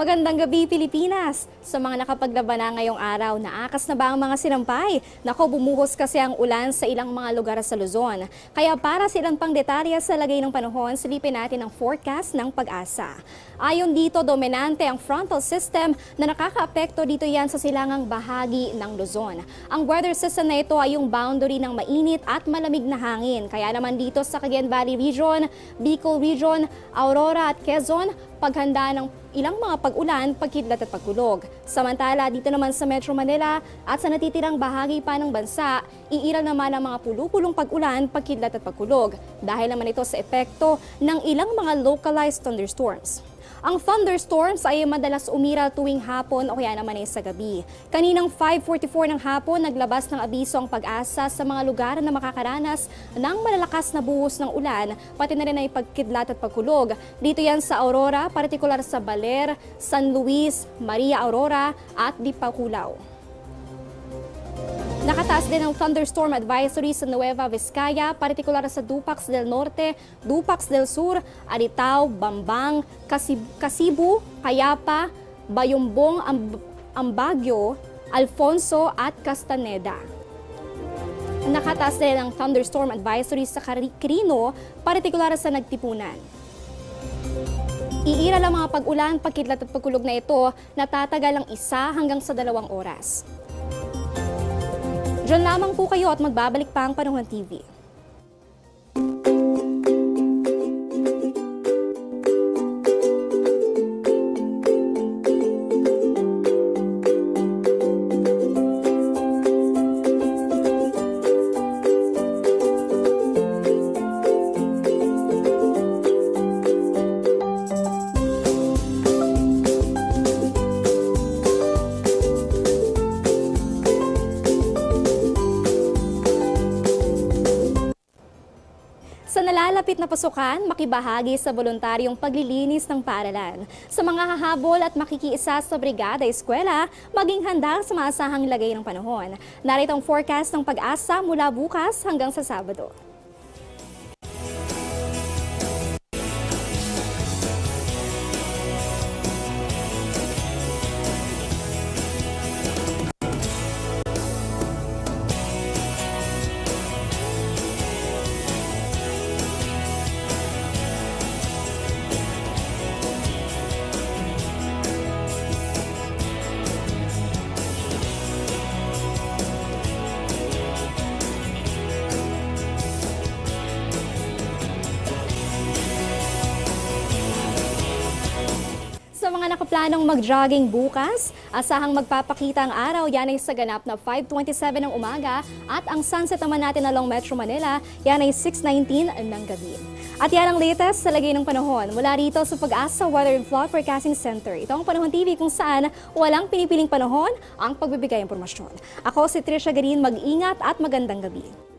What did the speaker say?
Magandang gabi Pilipinas! Sa mga nakapaglaban na ngayong araw, naakas na ba ang mga sinampay? Nako, bumuhos kasi ang ulan sa ilang mga lugar sa Luzon. Kaya para sa ilang pang detalye sa lagay ng panahon, silipin natin ang forecast ng pag-asa. Ayon dito, dominante ang frontal system na nakakaapekto dito yan sa silangang bahagi ng Luzon. Ang weather system na ito ay yung boundary ng mainit at malamig na hangin. Kaya naman dito sa Cagayan Valley Region, Bicol Region, Aurora at Quezon, paghanda ng ilang mga pag-ulan, pagkidlat at pagkulog. Samantala, dito naman sa Metro Manila at sa natitirang bahagi pa ng bansa, iiral naman ang mga pulupulong pag-ulan, pagkidlat at pagkulog dahil naman ito sa epekto ng ilang mga localized thunderstorms. Ang thunderstorms ay madalas umiral tuwing hapon o kaya naman ay sa gabi. Kaninang 5.44 ng hapon, naglabas ng abiso ang pag-asa sa mga lugar na makakaranas ng malalakas na buhos ng ulan, pati na rin ay pagkidlat at pagkulog. Dito yan sa Aurora, partikular sa Baler, San Luis, Maria Aurora at Dipakulaw. Nakataas din ang thunderstorm advisory sa Nueva Vizcaya, partikular sa Dupax del Norte, Dupax del Sur, Aritao, Bambang, Kasibu, Cayapa, Bayumbong, Ambagyo, Alfonso at Castaneda. Nakataas din ang thunderstorm advisory sa Carino, partikular sa Nagtipunan. Iira lang mga pag-ulan, pagkidlat at pagkulog na ito, natatagal ang isa hanggang sa dalawang oras. Diyan lamang po kayo at magbabalik pa ang Panahon TV. Nalalapit na pasukan, makibahagi sa voluntaryong paglilinis ng paaralan. Sa mga hahabol at makikiisa sa brigada eskwela, maging handa sa maasahang lagay ng panahon. Narito ang forecast ng pag-asa mula bukas hanggang sa Sabado. Nakaplanong mag-jogging bukas, asahang magpapakita ang araw yan ay sa ganap na 5.27 ng umaga at ang sunset naman natin along Metro Manila, yan ay 6.19 ng gabi. At yan ang latest sa lagay ng panahon mula rito sa Pag-asa Weather and Flood Forecasting Center. Ito ang Panahon TV kung saan walang pinipiling panahon ang pagbibigay impormasyon. Ako si Trisha Garin, mag-ingat at magandang gabi.